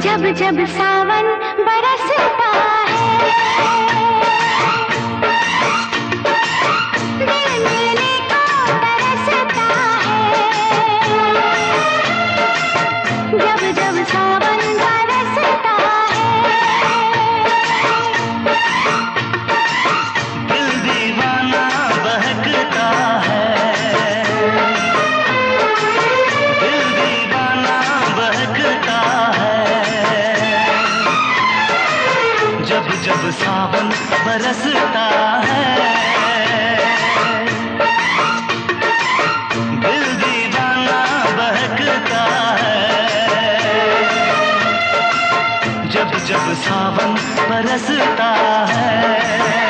जब जब सावन सावन बरसता है। है। जब जब सावन बरसता है।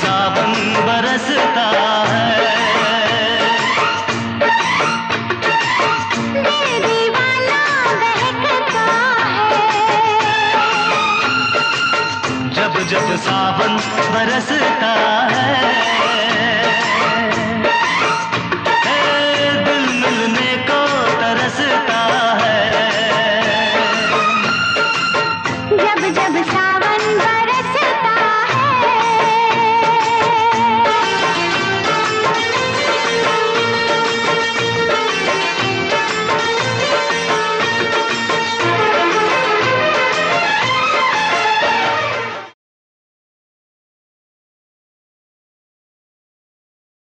सावन बरसता है। जब जब सावन बरसता है